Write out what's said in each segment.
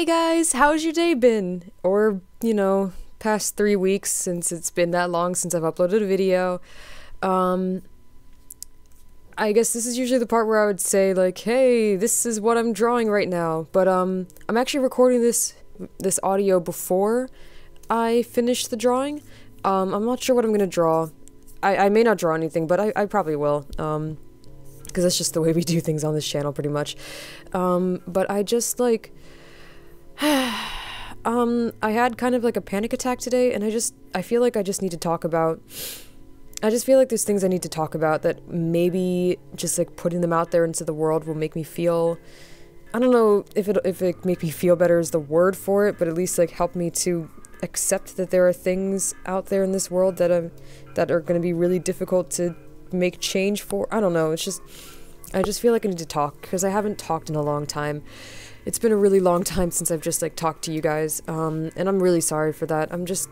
Hey guys, how's your day been? Or, you know, past three weeks since it's been that long since I've uploaded a video. Um, I guess this is usually the part where I would say like, hey, this is what I'm drawing right now. But um, I'm actually recording this this audio before I finish the drawing. Um, I'm not sure what I'm gonna draw. I, I may not draw anything, but I, I probably will. Um, because that's just the way we do things on this channel, pretty much. Um, but I just like, um, I had kind of like a panic attack today, and I just I feel like I just need to talk about. I just feel like there's things I need to talk about that maybe just like putting them out there into the world will make me feel. I don't know if it if it make me feel better is the word for it, but at least like help me to accept that there are things out there in this world that are that are going to be really difficult to make change for. I don't know. It's just, I just feel like I need to talk because I haven't talked in a long time. It's been a really long time since I've just like talked to you guys, um, and I'm really sorry for that. I'm just,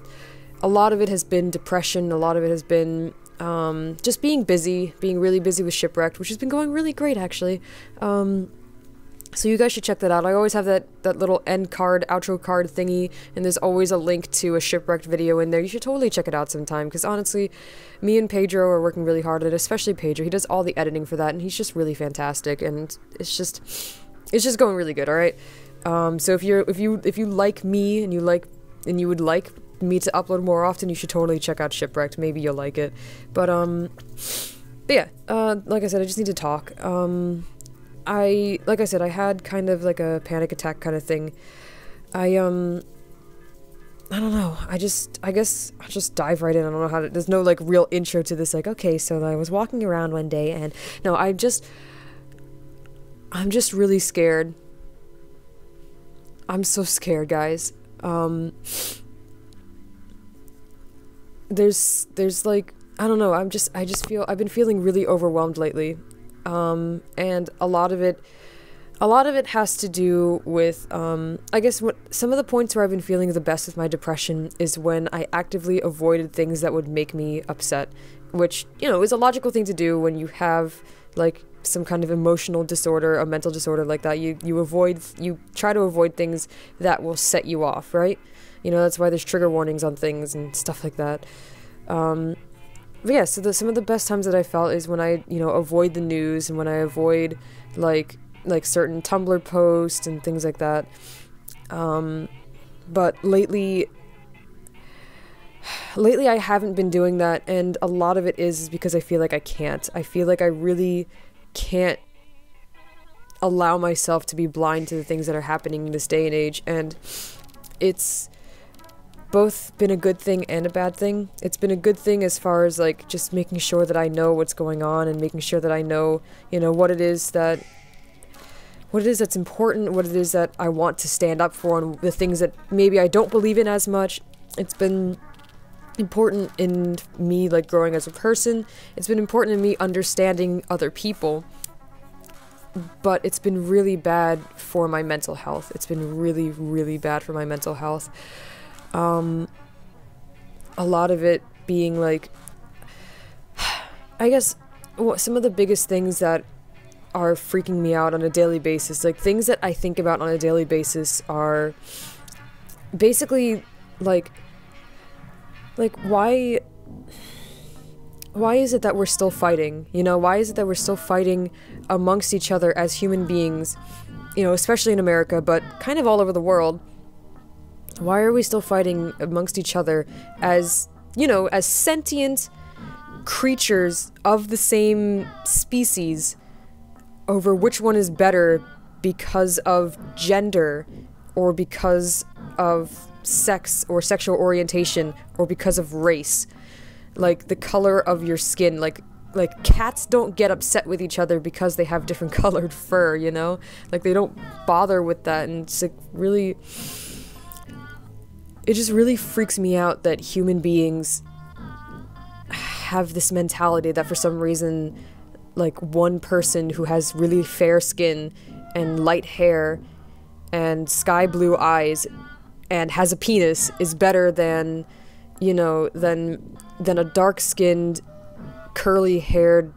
a lot of it has been depression. A lot of it has been um, just being busy, being really busy with shipwrecked, which has been going really great actually. Um, so you guys should check that out. I always have that, that little end card, outro card thingy, and there's always a link to a shipwrecked video in there. You should totally check it out sometime, because honestly, me and Pedro are working really hard at it, especially Pedro. He does all the editing for that, and he's just really fantastic, and it's just, it's just going really good, alright? Um, so if you're, if you, if you like me, and you like, and you would like me to upload more often, you should totally check out Shipwrecked. Maybe you'll like it. But, um, but yeah, uh, like I said, I just need to talk. Um, I, like I said, I had kind of like a panic attack kind of thing. I, um, I don't know. I just, I guess I'll just dive right in. I don't know how to, there's no like real intro to this. Like, okay, so I was walking around one day and no, I just, I'm just really scared. I'm so scared, guys. Um, there's, there's like, I don't know. I'm just, I just feel, I've been feeling really overwhelmed lately. Um, and a lot of it, a lot of it has to do with, um, I guess, what some of the points where I've been feeling the best with my depression is when I actively avoided things that would make me upset, which, you know, is a logical thing to do when you have, like, some kind of emotional disorder, a mental disorder like that. You, you avoid, you try to avoid things that will set you off, right? You know, that's why there's trigger warnings on things and stuff like that. Um, but yeah, so the, some of the best times that I felt is when I, you know, avoid the news and when I avoid, like, like certain Tumblr posts and things like that. Um, but lately, lately I haven't been doing that, and a lot of it is because I feel like I can't. I feel like I really can't allow myself to be blind to the things that are happening in this day and age, and it's both been a good thing and a bad thing. It's been a good thing as far as like just making sure that I know what's going on and making sure that I know, you know, what it is that what it is that's important, what it is that I want to stand up for, and the things that maybe I don't believe in as much. It's been important in me, like, growing as a person. It's been important in me understanding other people. But it's been really bad for my mental health. It's been really, really bad for my mental health. Um, a lot of it being like, I guess, some of the biggest things that are freaking me out on a daily basis. Like things that I think about on a daily basis are basically like like why why is it that we're still fighting? You know, why is it that we're still fighting amongst each other as human beings? You know, especially in America, but kind of all over the world. Why are we still fighting amongst each other as, you know, as sentient creatures of the same species? over which one is better because of gender or because of sex or sexual orientation or because of race like the color of your skin like like cats don't get upset with each other because they have different colored fur you know like they don't bother with that and it's like really it just really freaks me out that human beings have this mentality that for some reason like one person who has really fair skin and light hair and sky blue eyes and has a penis is better than you know than than a dark-skinned curly-haired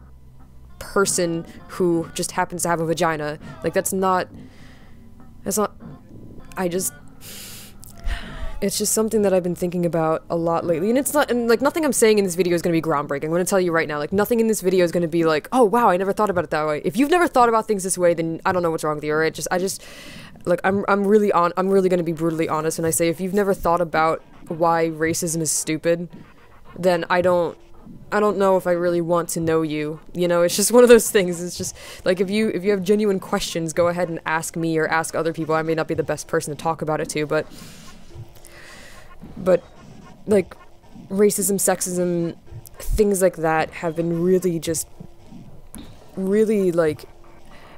person who just happens to have a vagina. Like that's not that's not I just it's just something that I've been thinking about a lot lately. And it's not, and like nothing I'm saying in this video is going to be groundbreaking. I'm going to tell you right now, like nothing in this video is going to be like, oh wow, I never thought about it that way. If you've never thought about things this way, then I don't know what's wrong with you. Or it just, I just, like I'm, I'm really on, I'm really going to be brutally honest when I say if you've never thought about why racism is stupid, then I don't, I don't know if I really want to know you. You know, it's just one of those things. It's just like if you if you have genuine questions, go ahead and ask me or ask other people. I may not be the best person to talk about it to, but but like racism, sexism, things like that have been really just really like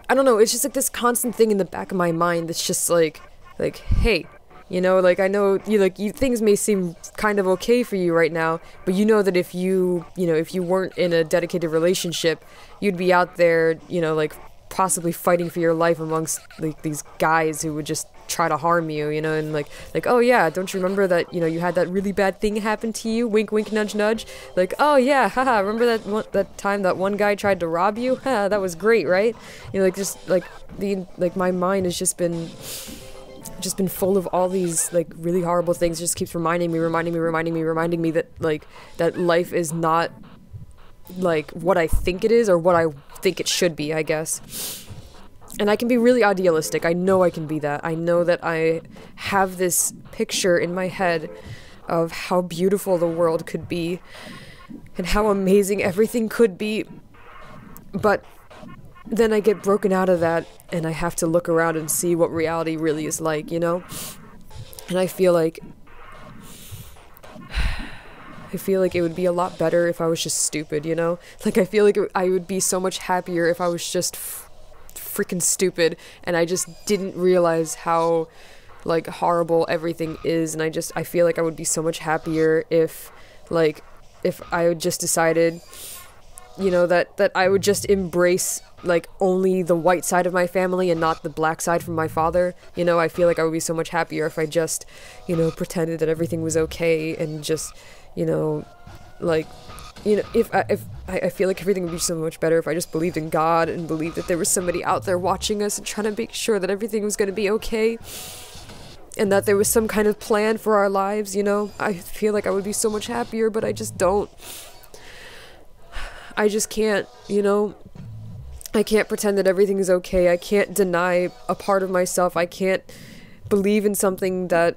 I don't know, it's just like this constant thing in the back of my mind that's just like like hey, you know, like I know you like you things may seem kind of okay for you right now, but you know that if you, you know, if you weren't in a dedicated relationship, you'd be out there, you know, like possibly fighting for your life amongst like these guys who would just try to harm you, you know, and like like oh yeah, don't you remember that you know you had that really bad thing happen to you? Wink, wink, nudge, nudge. Like oh yeah, haha. Remember that one, that time that one guy tried to rob you? Ha, that was great, right? You know, like just like the like my mind has just been just been full of all these like really horrible things. It just keeps reminding me, reminding me, reminding me, reminding me that like that life is not like what I think it is or what I think it should be, I guess. And I can be really idealistic. I know I can be that. I know that I have this picture in my head of how beautiful the world could be and how amazing everything could be. But then I get broken out of that and I have to look around and see what reality really is like, you know? And I feel like I feel like it would be a lot better if I was just stupid, you know? Like, I feel like it, I would be so much happier if I was just freaking stupid and I just didn't realize how, like, horrible everything is. And I just, I feel like I would be so much happier if, like, if I had just decided, you know, that, that I would just embrace like only the white side of my family and not the black side from my father. You know, I feel like I would be so much happier if I just, you know, pretended that everything was okay and just you know, like, you know, if I, if I, I feel like everything would be so much better if I just believed in God and believed that there was somebody out there watching us and trying to make sure that everything was going to be okay and that there was some kind of plan for our lives, you know? I feel like I would be so much happier, but I just don't. I just can't, you know? I can't pretend that everything is okay. I can't deny a part of myself. I can't believe in something that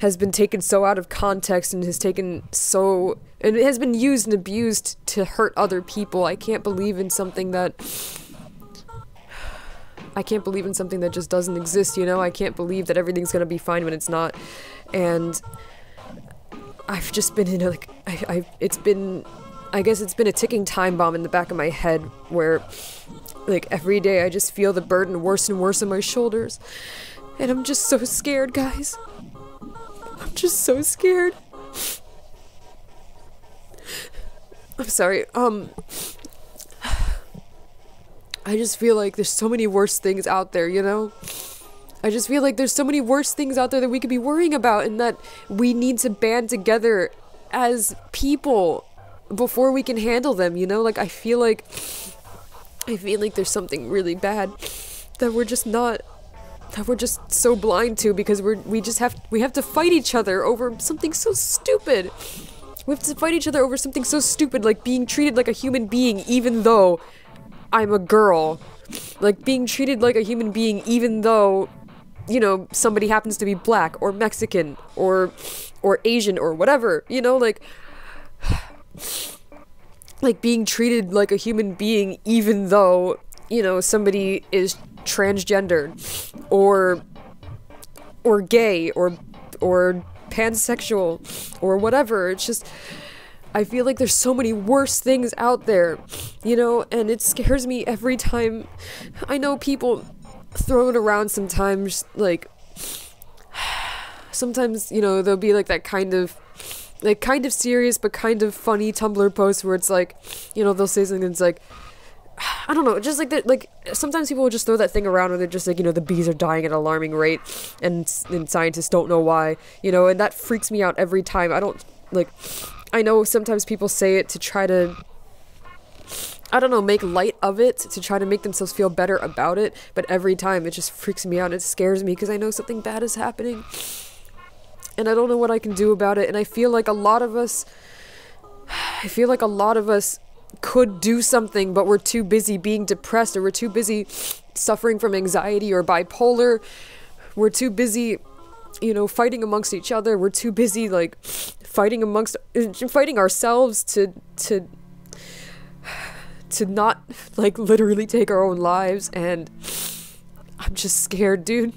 has been taken so out of context and has taken so and it has been used and abused to hurt other people. I can't believe in something that I can't believe in something that just doesn't exist, you know? I can't believe that everything's going to be fine when it's not. And I've just been in a, like I I it's been I guess it's been a ticking time bomb in the back of my head where like every day I just feel the burden worse and worse on my shoulders. And I'm just so scared, guys. I'm just so scared. I'm sorry. Um I just feel like there's so many worse things out there, you know? I just feel like there's so many worse things out there that we could be worrying about and that we need to band together as people before we can handle them, you know? Like I feel like I feel like there's something really bad that we're just not that we're just so blind to because we're we just have we have to fight each other over something so stupid. We have to fight each other over something so stupid like being treated like a human being even though I'm a girl. Like being treated like a human being even though you know somebody happens to be black or Mexican or or Asian or whatever, you know like like being treated like a human being even though you know somebody is transgendered or or gay or or pansexual or whatever. It's just I feel like there's so many worse things out there, you know, and it scares me every time I know people throw it around sometimes like sometimes, you know, there'll be like that kind of like kind of serious but kind of funny Tumblr post where it's like, you know, they'll say something that's like I don't know, just like that. Like sometimes people will just throw that thing around, where they're just like, you know, the bees are dying at an alarming rate, and and scientists don't know why, you know, and that freaks me out every time. I don't like. I know sometimes people say it to try to I don't know, make light of it to try to make themselves feel better about it, but every time it just freaks me out. It scares me because I know something bad is happening. And I don't know what I can do about it. And I feel like a lot of us I feel like a lot of us could do something, but we're too busy being depressed or we're too busy suffering from anxiety or bipolar. We're too busy, you know, fighting amongst each other. We're too busy like fighting amongst fighting ourselves to to to not like literally take our own lives and I'm just scared, dude.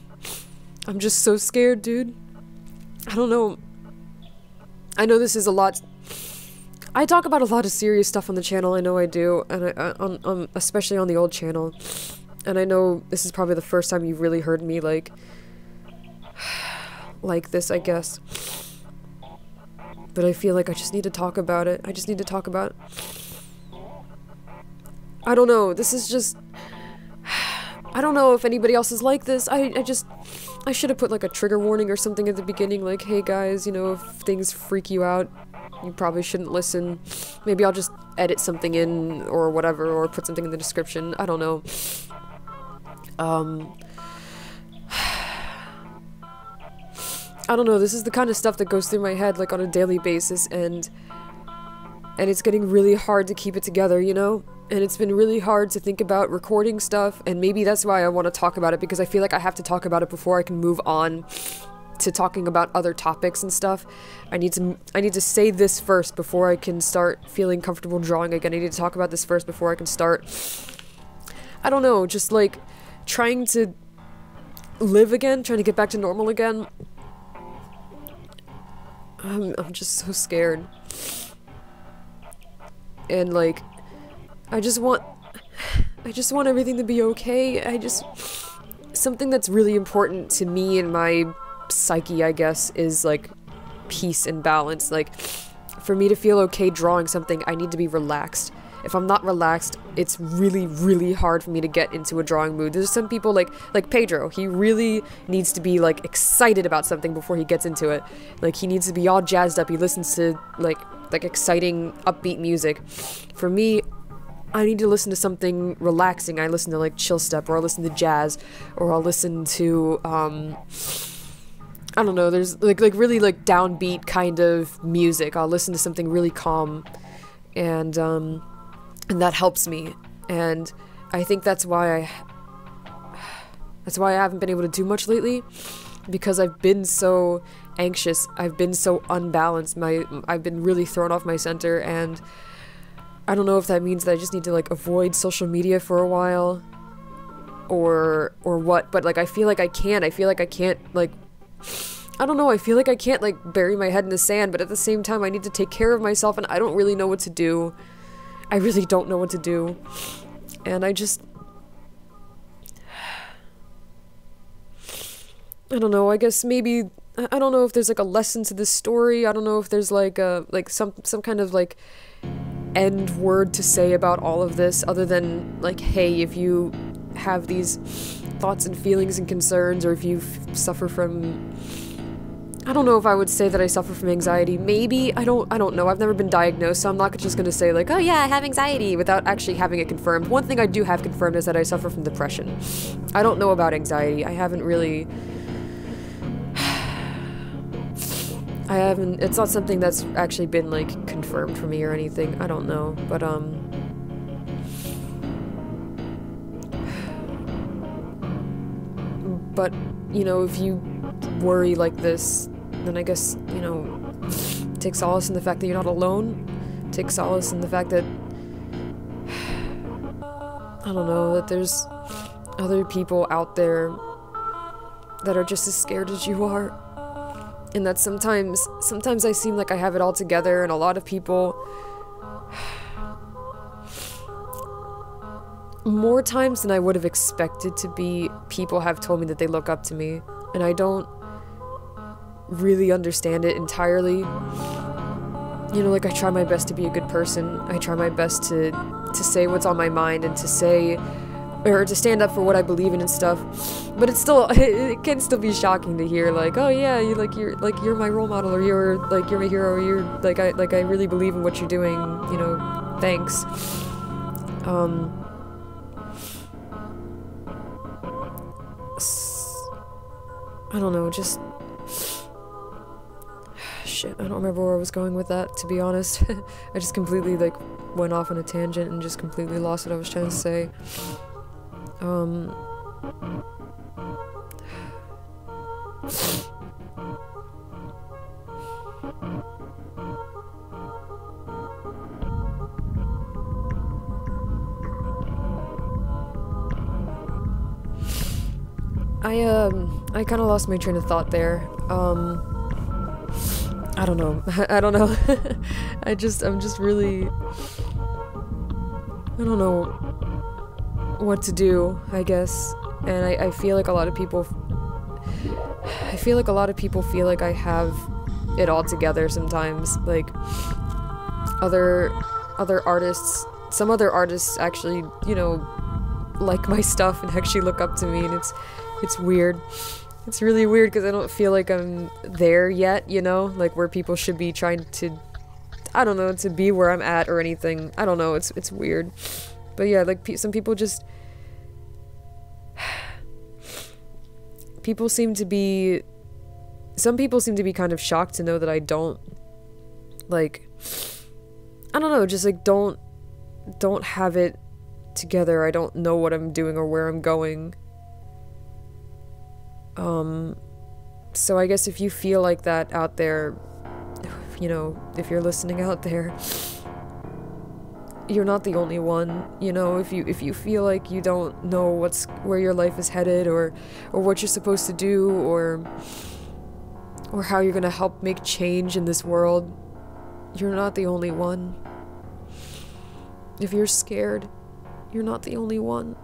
I'm just so scared, dude. I don't know. I know this is a lot I talk about a lot of serious stuff on the channel. I know I do, and I, uh, on, on especially on the old channel. And I know this is probably the first time you've really heard me like like this, I guess. But I feel like I just need to talk about it. I just need to talk about it. I don't know. This is just I don't know if anybody else is like this. I I just I should have put like a trigger warning or something at the beginning like, "Hey guys, you know, if things freak you out, you probably shouldn't listen. Maybe I'll just edit something in or whatever, or put something in the description. I don't know. Um, I don't know. This is the kind of stuff that goes through my head like on a daily basis, and and it's getting really hard to keep it together, you know. And it's been really hard to think about recording stuff, and maybe that's why I want to talk about it because I feel like I have to talk about it before I can move on to talking about other topics and stuff. I need to I need to say this first before I can start feeling comfortable drawing again. I need to talk about this first before I can start I don't know, just like trying to live again, trying to get back to normal again. I'm I'm just so scared. And like I just want I just want everything to be okay. I just something that's really important to me and my psyche, I guess, is like peace and balance. Like, for me to feel okay drawing something, I need to be relaxed. If I'm not relaxed, it's really, really hard for me to get into a drawing mood. There's some people like like Pedro. He really needs to be like excited about something before he gets into it. Like he needs to be all jazzed up. He listens to like like exciting, upbeat music. For me, I need to listen to something relaxing. I listen to like chill step, or I'll listen to jazz, or I'll listen to um I don't know, there's like like really like downbeat kind of music. I'll listen to something really calm and um and that helps me. And I think that's why I that's why I haven't been able to do much lately because I've been so anxious. I've been so unbalanced. My I've been really thrown off my center and I don't know if that means that I just need to like avoid social media for a while or or what, but like I feel like I can't. I feel like I can't like I don't know, I feel like I can't like bury my head in the sand, but at the same time I need to take care of myself and I don't really know what to do. I really don't know what to do. And I just I don't know, I guess maybe I don't know if there's like a lesson to this story. I don't know if there's like a like some some kind of like end word to say about all of this other than like hey, if you have these thoughts and feelings and concerns, or if you suffer from I don't know if I would say that I suffer from anxiety. Maybe I don't. I don't know. I've never been diagnosed, so I'm not just gonna say like, oh yeah, I have anxiety without actually having it confirmed. One thing I do have confirmed is that I suffer from depression. I don't know about anxiety. I haven't really. I haven't. It's not something that's actually been like confirmed for me or anything. I don't know, but um. But, you know, if you worry like this, then I guess, you know, take solace in the fact that you're not alone. Take solace in the fact that. I don't know, that there's other people out there that are just as scared as you are. And that sometimes, sometimes I seem like I have it all together, and a lot of people more times than I would have expected to be, people have told me that they look up to me, and I don't really understand it entirely. You know, like I try my best to be a good person. I try my best to to say what's on my mind and to say or to stand up for what I believe in and stuff. But it's still it can still be shocking to hear like, oh yeah, you like you're like you're my role model or you're like you're my hero or you're like I like I really believe in what you're doing, you know, thanks. Um, I don't know, just shit, I don't remember where I was going with that, to be honest. I just completely, like, went off on a tangent and just completely lost what I was trying to say. Um... I, um, I kind of lost my train of thought there. Um, I don't know. I don't know. I just, I'm just really, I don't know what to do, I guess. And I, I feel like a lot of people, I feel like a lot of people feel like I have it all together sometimes. Like, other, other artists, some other artists actually, you know, like my stuff and actually look up to me and it's, it's weird. It's really weird because I don't feel like I'm there yet, you know? Like where people should be trying to I don't know, to be where I'm at or anything. I don't know, it's it's weird. But yeah, like pe some people just people seem to be some people seem to be kind of shocked to know that I don't like I don't know, just like don't don't have it together. I don't know what I'm doing or where I'm going. Um, so I guess if you feel like that out there, you know, if you're listening out there, you're not the only one. You know, if you if you feel like you don't know what's where your life is headed or or what you're supposed to do or or how you're going to help make change in this world, you're not the only one. If you're scared, you're not the only one.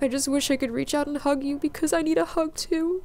I just wish I could reach out and hug you because I need a hug too.